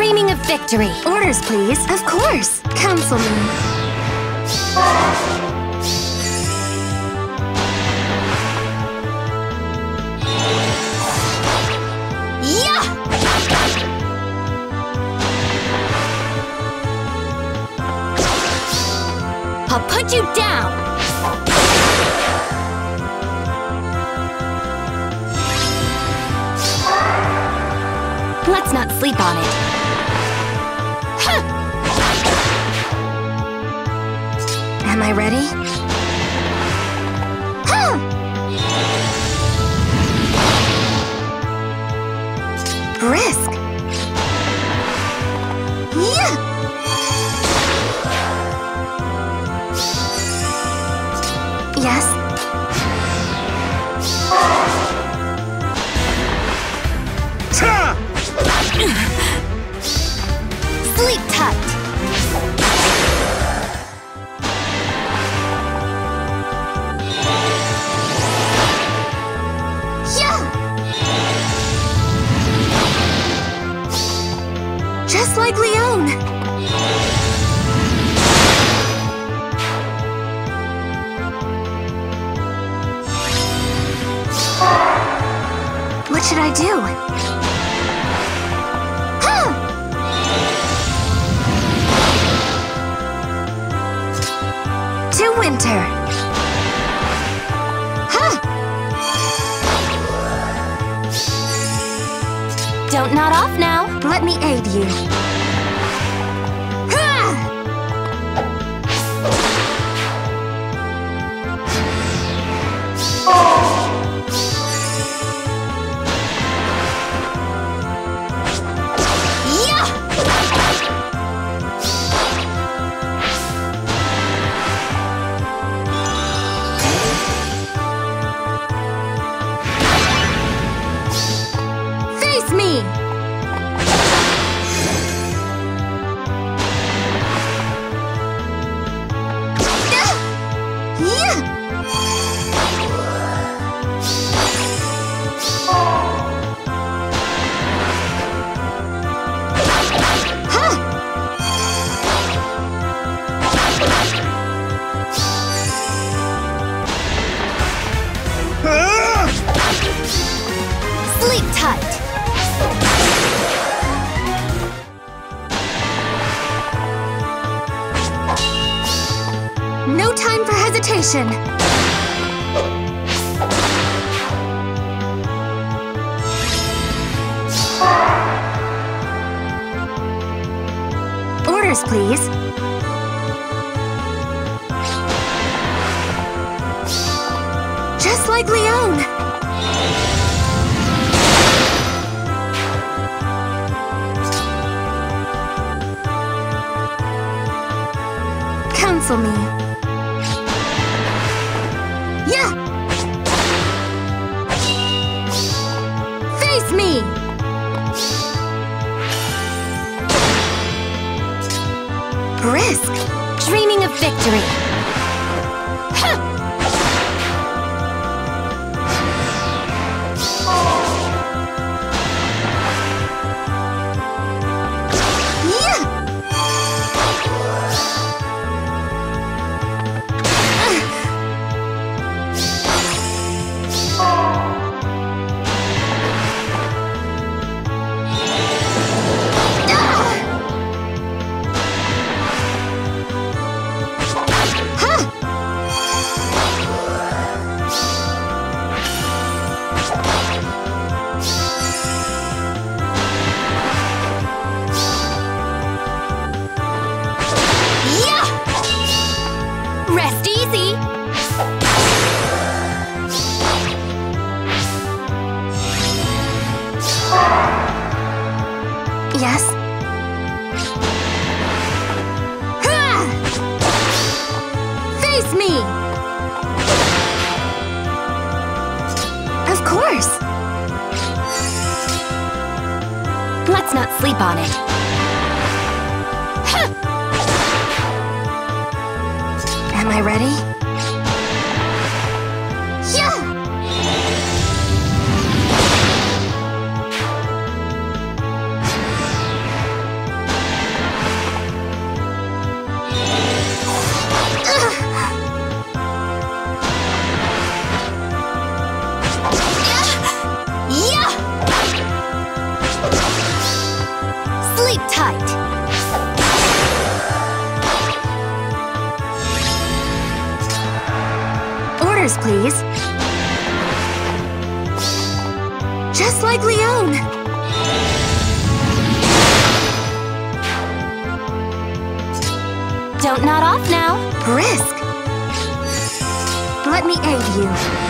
Dreaming of victory. Orders, please. Of course. Counsel me. Yeah! I'll put you down! Let's not sleep on it. Am I ready? Brisk. Yeah! Yes? Sleep tight! Yeah! Just like Leon. What should I do? Winter. Huh! Don't nod off now. Let me aid you. 咦。For. Orders, please. Just like Leon. Counsel me. Yeah! Face me! Brisk. Dreaming of victory. Huh! Face me! Of course! Let's not sleep on it. Huh! Am I ready? Tight. Orders, please. Just like Leon. Don't nod off now. Brisk. Let me aid you.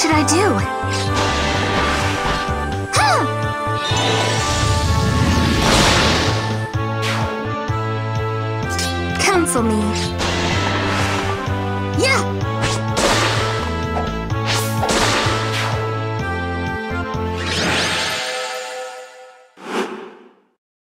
Should I do? Counsel me. Yeah!